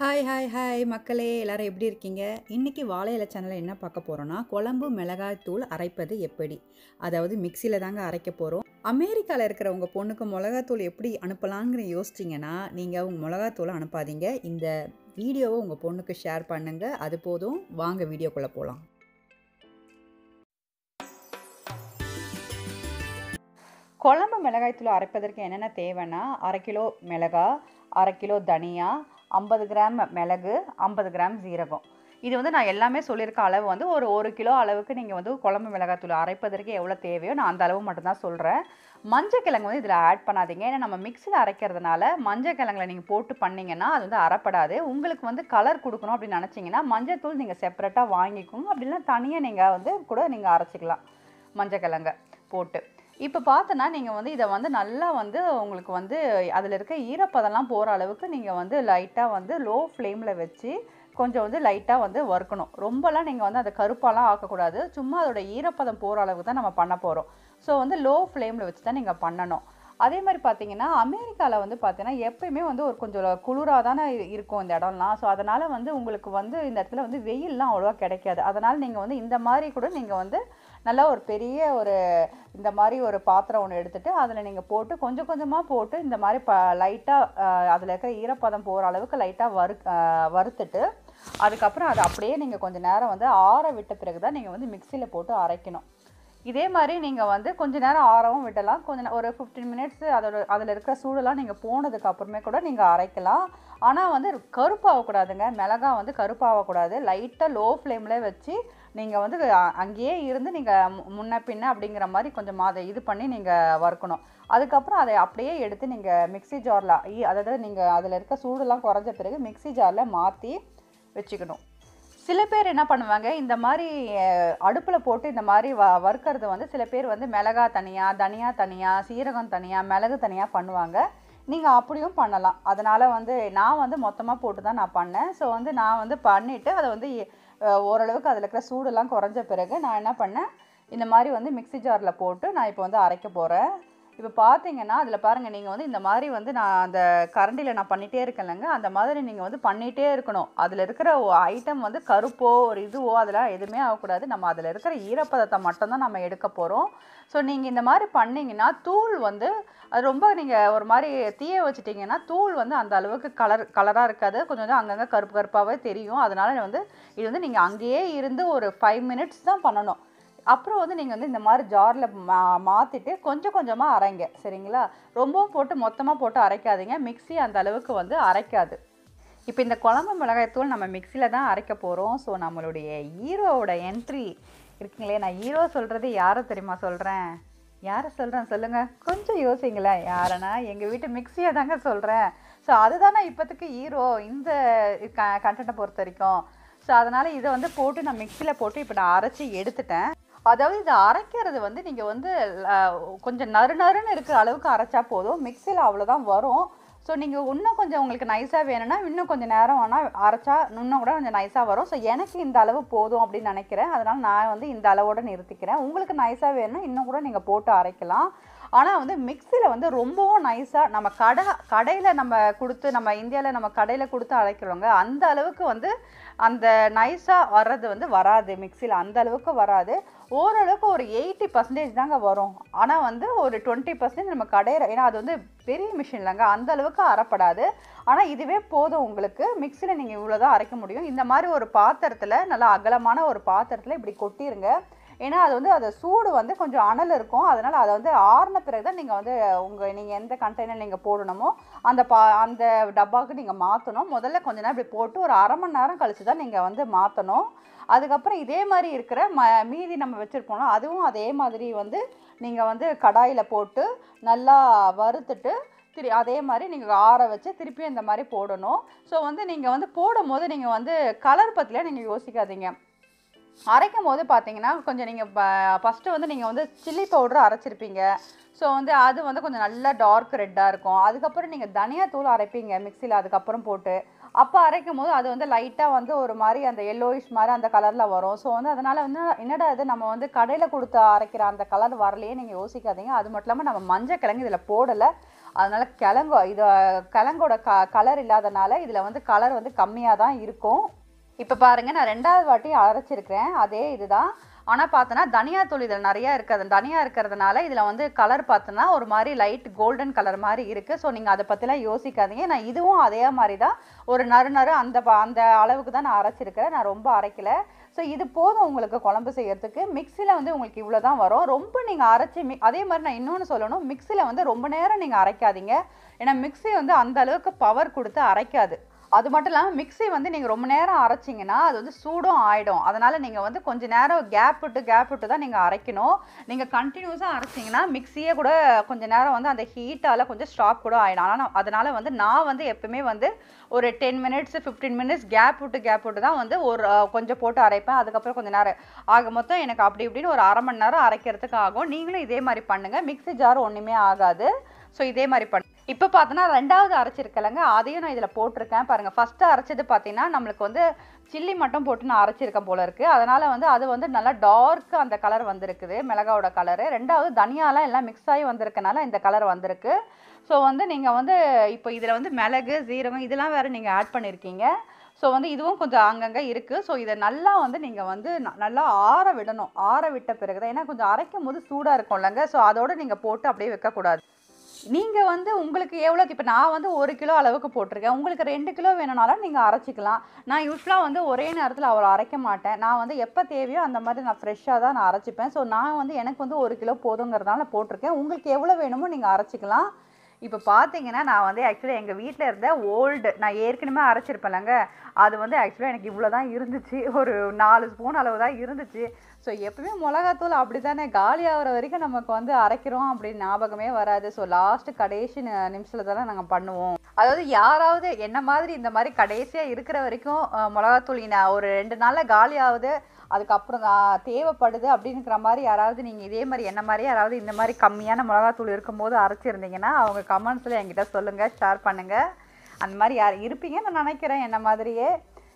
Hi hi hi மக்களே எல்லோரும் எப்படி இருக்கீங்க? இன்றைக்கி வாழை இலை சேனலில் என்ன பார்க்க போகிறோன்னா குழம்பு மிளகாய் தூள் அரைப்பது எப்படி? அதாவது மிக்சியில் தாங்க அரைக்க போகிறோம் அமெரிக்காவில் இருக்கிற உங்கள் பொண்ணுக்கு மிளகாத்தூள் எப்படி அனுப்பலாங்கிற யோசிச்சிங்கன்னா நீங்கள் உங்கள் மிளகாத்தூளை அனுப்பாதீங்க. இந்த வீடியோவை உங்கள் பொண்ணுக்கு ஷேர் பண்ணுங்கள் அது போதும். வாங்க வீடியோக்குள்ளே போகலாம் குழம்பு மிளகாய் தூள் அரைப்பதற்கு என்னென்ன தேவைன்னா அரை கிலோ மிளகாய் அரை கிலோ தனியா ஐம்பது கிராம் மிளகு ஐம்பது கிராம் ஜீரகம் இது வந்து நான் எல்லாமே சொல்லியிருக்க அளவு வந்து ஒரு ஒரு கிலோ அளவுக்கு நீங்கள் வந்து குழம்பு மிளகாத்தூள் அரைப்பதற்கு எவ்வளோ தேவையோ நான் அந்த அளவு மட்டும்தான் சொல்கிறேன் மஞ்சள் கிழங்கு வந்து இதில் ஆட் பண்ணாதீங்க. ஏன்னா நம்ம மிக்சியில் அரைக்கிறதுனால மஞ்சள் கிழங்குல நீங்கள் போட்டு பண்ணிங்கன்னா அது வந்து அரைப்படாது உங்களுக்கு வந்து கலர் கொடுக்கணும் அப்படின்னு நினச்சிங்கன்னா மஞ்சள் தூள் நீங்கள் செப்பரேட்டாக வாங்கிக்கோங்க. அப்படின்னா தனியாக நீங்கள் வந்து கூட நீங்கள் அரைச்சிக்கலாம் மஞ்சள் கிழங்க போட்டு. இப்போ பார்த்தோன்னா நீங்கள் வந்து இதை வந்து நல்லா வந்து உங்களுக்கு வந்து அதில் இருக்க ஈரப்பதம்லாம் போகிற அளவுக்கு நீங்கள் வந்து லைட்டாக வந்து லோ ஃப்ளேமில் வச்சு கொஞ்சம் வந்து லைட்டாக வந்து வறுக்கணும். ரொம்பலாம் நீங்கள் வந்து அதை கருப்பாலாம் ஆக்கக்கூடாது. சும்மா அதோட ஈரப்பதம் போகிற அளவுக்கு தான் நம்ம பண்ண போகிறோம் ஸோ வந்து லோ ஃப்ளேமில் வச்சு தான் நீங்கள் பண்ணணும். அதே மாதிரி பார்த்தீங்கன்னா அமெரிக்காவில் வந்து பார்த்தீங்கன்னா எப்பயுமே வந்து ஒரு கொஞ்சம் குளிராக தானே இருக்கும் இந்த இடம்லாம். ஸோ அதனால் வந்து உங்களுக்கு வந்து இந்த இடத்துல வந்து வெயில்லாம் அவ்வளோவா கிடைக்காது. அதனால் நீங்கள் வந்து இந்த மாதிரி கூட நீங்கள் வந்து நல்லா ஒரு பெரிய ஒரு இந்த மாதிரி ஒரு பாத்திரம் ஒன்று எடுத்துகிட்டு அதில் நீங்கள் போட்டு கொஞ்சம் கொஞ்சமாக போட்டு இந்த மாதிரி ப லைட்டாக அதில் இருக்கிற ஈரப்பதம் போகிற அளவுக்கு லைட்டாக வறு வறுத்துட்டு அதுக்கப்புறம் அதை அப்படியே நீங்கள் கொஞ்சம் நேரம் வந்து ஆற விட்ட பிறகு தான் நீங்கள் வந்து மிக்சியில் போட்டு அரைக்கணும். இதே மாதிரி நீங்கள் வந்து கொஞ்ச நேரம் ஆறவும் விடலாம். கொஞ்சம் ஒரு ஃபிஃப்டீன் மினிட்ஸ் அதோட அதில் இருக்கிற சூடெல்லாம் நீங்கள் போனதுக்கு அப்புறமே கூட நீங்கள் அரைக்கலாம். ஆனால் வந்து கருப்பாகக்கூடாதுங்க மிளகா வந்து கருப்பாகக்கூடாது லைட்டாக லோ ஃப்ளேமில் வச்சு நீங்கள் வந்து அங்கேயே இருந்து நீங்கள் முன்ன பின்ன அப்படிங்கிற மாதிரி கொஞ்சம் அதை இது பண்ணி நீங்கள் வறுக்கணும். அதுக்கப்புறம் அதை அப்படியே எடுத்து நீங்கள் மிக்சி ஜாரில் அதாவது நீங்கள் அதில் இருக்க சூடுலாம் குறைஞ்ச பிறகு மிக்சி ஜாரில் மாற்றி வச்சுக்கணும். சில பேர் என்ன பண்ணுவாங்க இந்த மாதிரி அடுப்பில் போட்டு இந்த மாதிரி வ வறுக்கிறது வந்து சில பேர் வந்து மிளகா தனியாக தனியா தனியாக சீரகம் தனியாக மிளகு தனியாக பண்ணுவாங்க. நீங்கள் அப்படியும் பண்ணலாம். அதனால் வந்து நான் வந்து மொத்தமாக போட்டு தான் நான் பண்ணேன். ஸோ வந்து நான் வந்து பண்ணிவிட்டு அதை வந்து ஓரளவுக்கு அதில் இருக்கிற சூடெல்லாம் குறைஞ்ச பிறகு நான் என்ன பண்ணேன் இந்த மாதிரி வந்து மிக்சி ஜாரில் போட்டு நான் இப்போ வந்து அரைக்க போகிறேன் இப்போ பார்த்தீங்கன்னா அதில் பாருங்கள் நீங்கள் வந்து இந்த மாதிரி வந்து நான் அந்த கரண்டியில் நான் பண்ணிகிட்டே இருக்கேன்லங்க. அந்த மாதிரி நீங்கள் வந்து பண்ணிகிட்டே இருக்கணும். அதில் இருக்கிற ஐட்டம் வந்து கருப்போ ஒரு இதுவோ அதெல்லாம் எதுவுமே ஆகக்கூடாது. நம்ம அதில் இருக்கிற ஈரப்பதத்தை மட்டும்தான் நம்ம எடுக்க போகிறோம் ஸோ நீங்கள் இந்த மாதிரி பண்ணிங்கன்னா தூள் வந்து அது ரொம்ப நீங்கள் ஒரு மாதிரி தீய வச்சுட்டிங்கன்னா தூள் வந்து அந்த அளவுக்கு கலர் கலராக இருக்காது. கொஞ்சம் கொஞ்சம் அங்கங்கே கருப்பு கருப்பாகவே தெரியும். அதனால் வந்து இது வந்து நீங்கள் அங்கேயே இருந்து ஒரு ஃபைவ் மினிட்ஸ் தான் பண்ணணும். அப்புறம் வந்து நீங்கள் வந்து இந்த மாதிரி ஜாரில் மா மாற்றிட்டு கொஞ்சம் கொஞ்சமாக அரைங்க சரிங்களா? ரொம்பவும் போட்டு மொத்தமாக போட்டு அரைக்காதீங்க. மிக்சி அந்த அளவுக்கு வந்து அரைக்காது. இப்போ இந்த குழம்பு மிளகாய்த்தூள் நம்ம மிக்சியில் தான் அரைக்க போகிறோம் ஸோ நம்மளுடைய ஹீரோவோட என்ட்ரி இருக்குங்களே நான் ஹீரோ சொல்கிறது யாரை தெரியுமா சொல்கிறேன் யாரை சொல்கிறேன் சொல்லுங்கள் கொஞ்சம் யோசிங்களேன் யாரனா? எங்கள் வீட்டு மிக்சியை தாங்க சொல்கிறேன் ஸோ அதுதானே இப்போதைக்கு ஹீரோ இந்த க கண்டென்ட்டை பொறுத்த வரைக்கும். ஸோ அதனால் இதை வந்து போட்டு நான் மிக்சியில் போட்டு இப்போ நான் அரைச்சி எடுத்துட்டேன். அதாவது இதை அரைக்கிறது வந்து நீங்கள் வந்து கொஞ்சம் நறு நறுன்னு இருக்கிற அளவுக்கு அரைச்சா போதும். மிக்சியில் அவ்வளோதான் வரும். ஸோ நீங்கள் இன்னும் கொஞ்சம் உங்களுக்கு நைஸாக வேணும்னா இன்னும் கொஞ்சம் நேரம் வேணால் அரைச்சா இன்னும் கூட கொஞ்சம் நைஸாக வரும். ஸோ எனக்கு இந்த அளவு போதும் அப்படின்னு நினைக்கிறேன். அதனால் நான் வந்து இந்த அளவோடு நிறுத்திக்கிறேன். உங்களுக்கு நைஸாக வேணும்னா இன்னும் கூட நீங்கள் போட்டு அரைக்கலாம். ஆனால் வந்து மிக்சியில் வந்து ரொம்பவும் நைஸாக நம்ம கடை கடையில் நம்ம கொடுத்து நம்ம இந்தியாவில் நம்ம கடையில் கொடுத்து அழைக்கிறவங்க அந்த அளவுக்கு வந்து அந்த நைஸாக வர்றது வந்து வராது மிக்சியில் அந்த அளவுக்கு வராது. ஓரளவுக்கு ஒரு எயிட்டி பர்சன்டேஜ் தாங்க வரும். ஆனால் வந்து ஒரு டுவெண்ட்டி பர்சன்டேஜ் நம்ம கடையில் ஏன்னா அது வந்து பெரிய மிஷின் இல்லைங்க. அந்த அளவுக்கு அரைப்படாது. ஆனால் இதுவே போதும் உங்களுக்கு. மிக்சியில் நீங்கள் இவ்வளோ தான் அரைக்க முடியும். இந்த மாதிரி ஒரு பாத்திரத்தில் நல்லா அகலமான ஒரு பாத்திரத்தில் இப்படி கொட்டிடுங்க ஏன்னா அது வந்து அது சூடு வந்து கொஞ்சம் அனல் இருக்கும். அதனால் அதை வந்து ஆறின பிறகு தான் நீங்கள் வந்து உங்கள் நீங்கள் எந்த கண்டெய்னர் நீங்கள் போடணுமோ அந்த பா அந்த டப்பாவுக்கு நீங்கள் மாற்றணும் முதல்ல கொஞ்ச நேரம் இப்படி போட்டு ஒரு அரை மணி நேரம் கழித்து தான் நீங்கள் வந்து மாற்றணும் அதுக்கப்புறம் இதே மாதிரி இருக்கிற ம மீதி நம்ம வச்சுருப்போம்ல அதுவும் அதே மாதிரி வந்து நீங்கள் வந்து கடாயில் போட்டு நல்லா வறுத்துட்டு திரு அதே மாதிரி நீங்கள் ஆற வச்சு திருப்பி இந்த மாதிரி போடணும். ஸோ வந்து நீங்கள் வந்து போடும் போது நீங்கள் வந்து கலர் பற்றிலாம் நீங்கள் யோசிக்காதீங்க. அரைக்கும் போது பார்த்தீங்கன்னா கொஞ்சம் நீங்கள் ஃபஸ்ட்டு வந்து நீங்கள் வந்து சில்லி பவுடர் அரைச்சிருப்பீங்க. ஸோ வந்து அது வந்து கொஞ்சம் நல்லா டார்க் ரெட்டாக இருக்கும். அதுக்கப்புறம் நீங்கள் தனியாத்தூள் அரைப்பீங்க மிக்சியில் அதுக்கப்புறம் போட்டு. அப்போ அரைக்கும் போது அது வந்து லைட்டாக வந்து ஒரு மாதிரி அந்த எல்லோயிஷ் மாதிரி அந்த கலரில் வரும். ஸோ வந்து அதனால் வந்து என்னடா இது நம்ம வந்து கடையில் கொடுத்து அரைக்கிற அந்த கலர் வரலையே நீங்கள் யோசிக்காதீங்க. அது மட்டும் இல்லாமல் நம்ம மஞ்சள் கிழங்கு இதில் போடலை. அதனால் கிழங்கோ இது கிழங்கோட க கலர் இல்லாதனால இதில் வந்து கலர் வந்து கம்மியாக தான் இருக்கும். இப்போ பாருங்கள் நான் ரெண்டாவது வாட்டி அரைச்சிருக்கிறேன். அதே இதுதான். ஆனால் பார்த்தோன்னா தனியா தூள் இதில் நிறையா இருக்குது தனியா இருக்கிறதுனால இதில் வந்து கலர் பார்த்தோன்னா ஒரு மாதிரி லைட் கோல்டன் கலர் மாதிரி இருக்குது ஸோ நீங்கள் அதை பற்றிலாம் யோசிக்காதீங்க. நான் இதுவும் அதே மாதிரி தான் ஒரு நறு நறு அந்த ப- அந்த அளவுக்கு தான் நான் அரைச்சிருக்கிறேன். நான் ரொம்ப அரைக்கல. ஸோ இது போதும் உங்களுக்கு குழம்பு செய்யறதுக்கு. மிக்சியில் வந்து உங்களுக்கு இவ்வளோ தான் வரும். ரொம்ப நீங்கள் அரைச்சி மி அதே மாதிரி நான் இன்னொன்று சொல்லணும். மிக்சியில் வந்து ரொம்ப நேரம் நீங்கள் அரைக்காதீங்க. ஏன்னா மிக்ஸி வந்து அந்த அளவுக்கு பவர் கொடுத்து அரைக்காது. அது மட்டும் இல்லாமல் மிக்ஸி வந்து நீங்கள் ரொம்ப நேரம் அரைச்சிங்கன்னா அது வந்து சூடும் ஆகிடும் அதனால் நீங்கள் வந்து கொஞ்ச நேரம் கேப் விட்டு கேப் விட்டு தான் நீங்கள் அரைக்கணும். நீங்கள் கண்டினியூஸாக அரைச்சிங்கன்னா மிக்ஸியே கூட கொஞ்ச நேரம் வந்து அந்த ஹீட்டால் கொஞ்சம் ஸ்டாப் கூட ஆகிடும் ஆனால் அதனால் வந்து நான் வந்து எப்பவுமே வந்து ஒரு ten minutes fifteen minutes gap விட்டு கேப் விட்டு தான் வந்து ஒரு கொஞ்சம் போட்டு அரைப்பேன். அதுக்கப்புறம் கொஞ்சம் நேரம். ஆக மொத்தம் எனக்கு அப்படி இப்படின்னு ஒரு அரை மணி நேரம் அரைக்கிறதுக்கு ஆகும். நீங்களும் இதே மாதிரி பண்ணுங்கள் மிக்சி ஜார் ஒன்றுமே ஆகாது. ஸோ இதே மாதிரி பண்ணு இப்போ பார்த்தோன்னா ரெண்டாவது அரைச்சிருக்கலங்க அதையும் நான் இதில் போட்டிருக்கேன் பாருங்கள் ஃபஸ்ட்டு அரைச்சது பார்த்தீங்கன்னா நம்மளுக்கு வந்து சில்லி மட்டும் போட்டு நான் அரைச்சிருக்கேன் போல இருக்குது அதனால் வந்து அது வந்து நல்லா டார்க் அந்த கலர் வந்திருக்குது மிளகாவோட கலரு ரெண்டாவது தனியாலாம் எல்லாம் மிக்ஸ் ஆகி வந்திருக்கனால இந்த கலர் வந்திருக்கு. ஸோ வந்து நீங்கள் வந்து இப்போ இதில் வந்து மிளகு சீரகம் இதெல்லாம் வேறு நீங்கள் ஆட் பண்ணியிருக்கீங்க ஸோ வந்து இதுவும் கொஞ்சம் அங்கங்கே இருக்குது ஸோ இதை நல்லா வந்து நீங்கள் வந்து நல்லா ஆற விடணும். ஆற விட்ட பிறகு தான் ஏன்னா கொஞ்சம் அரைக்கும் போது சூடாக இருக்கும்லங்க. ஸோ அதோட நீங்கள் போட்டு அப்படியே வைக்கக்கூடாது. நீங்கள் வந்து உங்களுக்கு எவ்வளோக்கு இப்போ நான் வந்து ஒரு கிலோ அளவுக்கு போட்டிருக்கேன். உங்களுக்கு ரெண்டு கிலோ வேணும்னாலும் நீங்கள் அரைச்சிக்கலாம். நான் யூஸ்வலாக வந்து ஒரே நேரத்தில் அவ்வளோ அரைக்க மாட்டேன். நான் வந்து எப்போ தேவையோ அந்த மாதிரி நான் ஃப்ரெஷ்ஷாக தான் நான் அரைச்சிப்பேன். ஸோ நான் வந்து எனக்கு வந்து ஒரு கிலோ போதுங்கிறதுனால போட்டிருக்கேன். உங்களுக்கு எவ்வளோ வேணுமோ நீங்கள் அரைச்சிக்கலாம். இப்போ பார்த்தீங்கன்னா நான் வந்து ஆக்சுவலி எங்கள் வீட்டில் இருந்த ஓல்டு நான் ஏற்கனவே அரைச்சிருப்பேன்லங்க. அது வந்து ஆக்சுவலாக எனக்கு இவ்வளோ தான் இருந்துச்சு. ஒரு நாலு ஸ்பூன் அளவு தான் இருந்துச்சு. ஸோ எப்பவுமே மிளகாத்தூள் அப்படி தானே காலி ஆகிற வரைக்கும் நமக்கு வந்து அரைக்கிறோம் அப்படின்னு ஞாபகமே வராது. ஸோ லாஸ்ட்டு கடைசி நிமிஷத்தில் தானே நாங்கள் பண்ணுவோம். அதாவது யாராவது என்ன மாதிரி இந்த மாதிரி கடைசியாக இருக்கிற வரைக்கும் மிளகாத்தூள் இன- ஒரு ரெண்டு நாளில் காலி ஆகுது அதுக்கப்புறம் தான் தேவைப்படுது அப்படிங்கிற மாதிரி யாராவது நீங்கள் இதே மாதிரி என்ன மாதிரி யாராவது இந்த மாதிரி கம்மியான மிளகாத்தூள் இருக்கும்போது அரைச்சிருந்தீங்கன்னா அவங்க கமெண்ட்ஸில் என்கிட்ட சொல்லுங்கள் ஷேர் பண்ணுங்கள் அந்த மாதிரி யார் இருப்பீங்கன்னு நான் நினைக்கிறேன் என்ன மாதிரியே.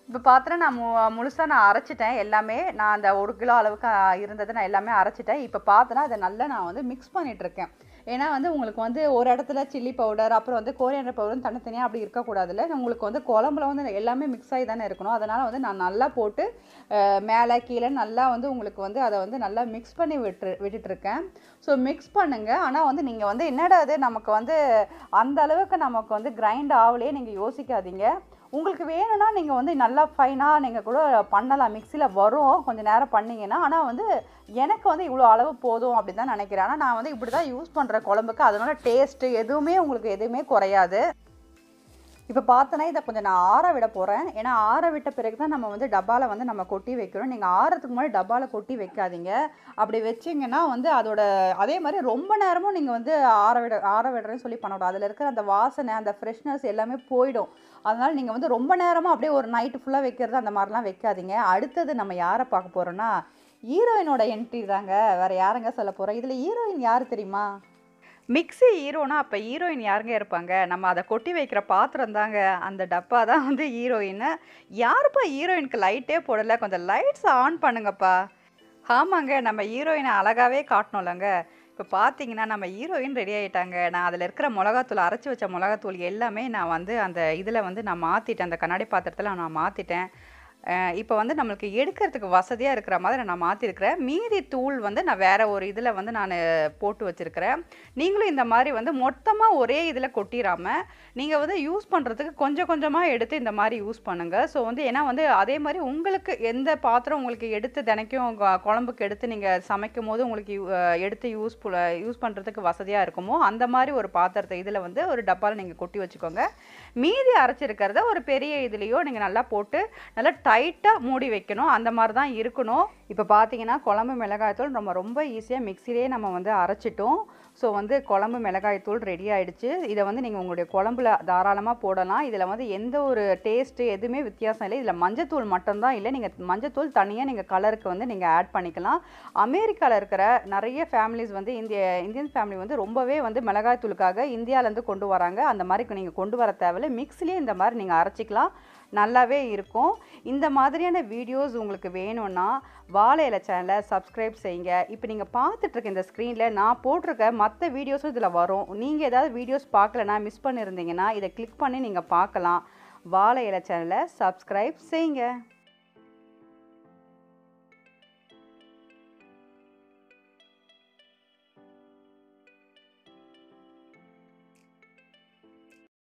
இப்போ பார்த்தா நான் மு முழுசாக நான் அரைச்சிட்டேன். எல்லாமே நான் அந்த ஒரு கிலோ அளவுக்கு இருந்ததை நான் எல்லாமே அரைச்சிட்டேன். இப்போ பார்த்தனா அதை நல்லா நான் வந்து மிக்ஸ் பண்ணிகிட்ருக்கேன் ஏன்னா வந்து உங்களுக்கு வந்து ஒரு இடத்துல சில்லி பவுடர் அப்புறம் வந்து கோரியண்டர் பவுடர் தனித்தனியாக அப்படி இருக்கக்கூடாதுல்ல. உங்களுக்கு வந்து குழம்புல வந்து எல்லாமே மிக்ஸ் ஆகி தானே இருக்கணும். அதனால் வந்து நான் நல்லா போட்டு மேலே கீழே நல்லா வந்து உங்களுக்கு வந்து அதை வந்து நல்லா மிக்ஸ் பண்ணி விட்டு விட்டுட்ருக்கேன் ஸோ மிக்ஸ் பண்ணுங்கள் ஆனால் வந்து நீங்கள் வந்து என்னடா அது நமக்கு வந்து அந்த அளவுக்கு நமக்கு வந்து கிரைண்ட் ஆகலையே. நீங்கள் யோசிக்காதீங்க. உங்களுக்கு வேணும்னா நீங்கள் வந்து நல்லா ஃபைனாக நீங்கள் கூட பண்ணலாம். மிக்சியில் வரும். கொஞ்சம் நேரம் பண்ணிங்கன்னா ஆனால் வந்து எனக்கு வந்து இவ்வளோ அளவு போதும் அப்படின்னு தான் நினைக்கிறேன். ஆனால் நான் வந்து இப்படி தான் யூஸ் பண்ணுற குழம்புக்கு. அதனால டேஸ்ட்டு எதுவுமே உங்களுக்கு எதுவுமே குறையாது. இப்போ பார்த்தோன்னா இதை கொஞ்சம் நான் ஆற விட போகிறேன் ஏன்னா ஆற விட்ட பிறகு தான் நம்ம வந்து டப்பாவில் வந்து நம்ம கொட்டி வைக்கிறோம். நீங்கள் ஆறதுக்கு முன்னாடி டப்பாவில் கொட்டி வைக்காதீங்க. அப்படி வச்சிங்கன்னா வந்து அதோட அதே மாதிரி ரொம்ப நேரமும் நீங்கள் வந்து ஆற விட ஆற விடுறேன்னு சொல்லி பண்ணக்கூடாது அதில் இருக்கிற அந்த வாசனை அந்த ஃப்ரெஷ்னஸ் எல்லாமே போயிடும். அதனால் நீங்கள் வந்து ரொம்ப நேரமாக அப்படியே ஒரு நைட்டு ஃபுல்லாக வைக்கிறது அந்த மாதிரிலாம் வைக்காதீங்க. அடுத்தது நம்ம யாரை பார்க்க போகிறோன்னா ஹீரோயினோட என்ட்ரி தாங்க. வேறு யாருங்க சொல்ல போகிறோம் இதில் ஹீரோயின் யார் தெரியுமா? மிக்ஸி ஹீரோனா அப்போ ஹீரோயின் யாருங்க இருப்பாங்க? நம்ம அதை கொட்டி வைக்கிற பாத்திரம் தாங்க. அந்த டப்பா தான் வந்து ஹீரோயின் யாருப்பா ஹீரோயினுக்கு லைட்டே போடலை? கொஞ்சம் லைட்ஸ் ஆன் பண்ணுங்கப்பா. ஆமாங்க நம்ம ஹீரோயினை அழகாகவே காட்டணும்லங்க. இப்போ பார்த்தீங்கன்னா நம்ம ஹீரோயின் ரெடி ஆகிட்டாங்க நான் அதில் இருக்கிற மிளகாத்தூள் அரைச்சி வச்ச மிளகாத்தூள் எல்லாமே நான் வந்து அந்த இதில் வந்து நான் மாற்றிட்டேன் அந்த கண்ணாடி பாத்திரத்தில் நான் மாற்றிட்டேன் இப்போ வந்து நம்மளுக்கு எடுக்கிறதுக்கு வசதியாக இருக்கிற மாதிரி நான் மாற்றிருக்கிறேன் மீதி தூள் வந்து நான் வேறு ஒரு இதில் வந்து நான் போட்டு வச்சுருக்கிறேன். நீங்களும் இந்த மாதிரி வந்து மொத்தமாக ஒரே இதில் கொட்டிடாமல் நீங்கள் வந்து யூஸ் பண்ணுறதுக்கு கொஞ்சம் கொஞ்சமாக எடுத்து இந்த மாதிரி யூஸ் பண்ணுங்கள் ஸோ வந்து ஏன்னா வந்து அதே மாதிரி உங்களுக்கு எந்த பாத்திரம் உங்களுக்கு எடுத்து தினைக்கும் குழம்புக்கு எடுத்து நீங்கள் சமைக்கும் போது உங்களுக்கு யூ- எடுத்து யூஸ் யூஸ் பண்ணுறதுக்கு வசதியாக இருக்குமோ அந்த மாதிரி ஒரு பாத்திரத்தை இதில் வந்து ஒரு டப்பாவில் நீங்கள் கொட்டி வச்சுக்கோங்க. மீதி அரைச்சிருக்கிறத ஒரு பெரிய இதுலேயோ நீங்கள் நல்லா போட்டு நல்லா டைட்டாக மூடி வைக்கணும். அந்த மாதிரி தான் இருக்கணும். இப்போ பார்த்தீங்கன்னா குழம்பு மிளகாய்த்தூள் நம்ம ரொம்ப ஈஸியாக மிக்சிலே நம்ம வந்து அரைச்சிட்டோம். ஸோ வந்து குழம்பு மிளகாய்த்தூள் ரெடி ஆகிடுச்சு இதை வந்து நீங்கள் உங்களுடைய குழம்புல தாராளமாக போடலாம். இதில் வந்து எந்த ஒரு டேஸ்ட்டு எதுவுமே வித்தியாசம் இல்லை. இதில் மஞ்சத்தூள் மட்டும்தான் இல்லை. நீங்கள் மஞ்சத்தூள் தனியாக நீங்கள் கலருக்கு வந்து நீங்கள் ஆட் பண்ணிக்கலாம். அமெரிக்காவில் இருக்கிற நிறைய ஃபேமிலிஸ் வந்து இந்திய இந்தியன் ஃபேமிலி வந்து ரொம்பவே வந்து மிளகாய்த்தூளுக்காக இந்தியாவிலேருந்து கொண்டு வராங்க. அந்த மாதிரி நீங்கள் கொண்டு வர தேவையில்ல. மிக்ஸிலே இந்த மாதிரி நீங்கள் அரைச்சிக்கலாம். நல்லாவே இருக்கும். இந்த மாதிரியான வீடியோஸ் உங்களுக்கு வேணும்னா வாழை இலை சேனலை சப்ஸ்கிரைப் செய்யுங்க. இப்போ நீங்கள் பார்த்துட்ருக்க இந்த ஸ்க்ரீனில் நான் போட்டிருக்க மற்ற வீடியோஸும் இதில் வரும். நீங்கள் ஏதாவது வீடியோஸ் பார்க்கலனா மிஸ் பண்ணியிருந்தீங்கன்னா இதை கிளிக் பண்ணி நீங்கள் பார்க்கலாம். வாழை இலை சேனலை சப்ஸ்கிரைப் செய்யுங்க.